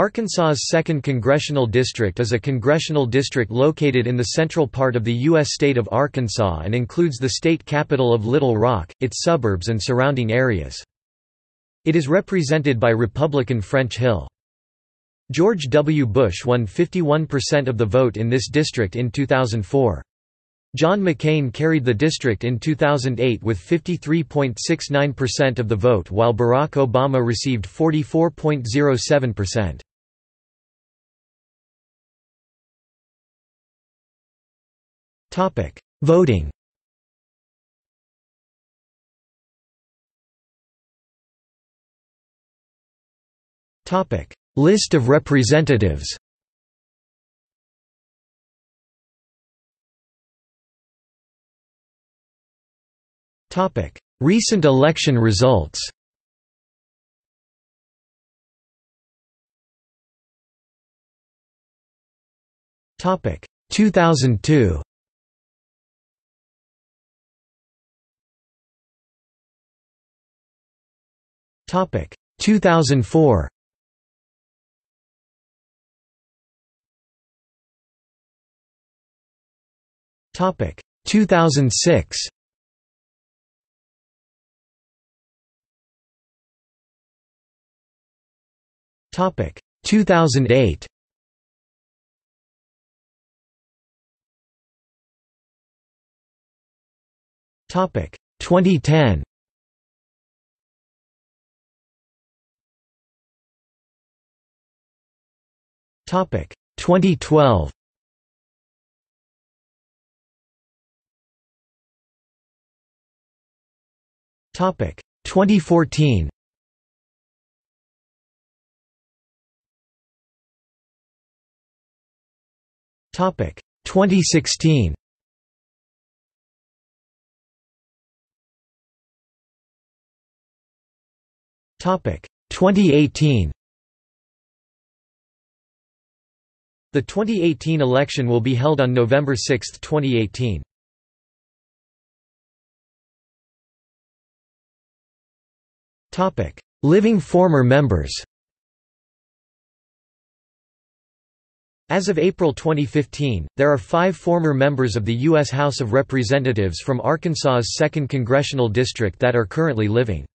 Arkansas's 2nd Congressional District is a congressional district located in the central part of the U.S. state of Arkansas and includes the state capital of Little Rock, its suburbs and surrounding areas. It is represented by Republican French Hill. George W. Bush won 51% of the vote in this district in 2004. John McCain carried the district in 2008 with 53.69% of the vote while Barack Obama received 44.07%. Voting. List of representatives. Recent election results. Topic. 2002 Topic. 2004 Topic. 2006 Topic. 2008 Topic. 2010 2012 Topic. 2014 Topic. 2016 Topic. 2018 The 2018 election will be held on November 6, 2018. Topic: Living former members. As of April 2015, there are five former members of the U.S. House of Representatives from Arkansas's 2nd Congressional District that are currently living.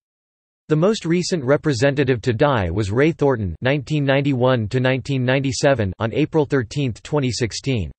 The most recent representative to die was Ray Thornton (1991–1997) on April 13, 2016.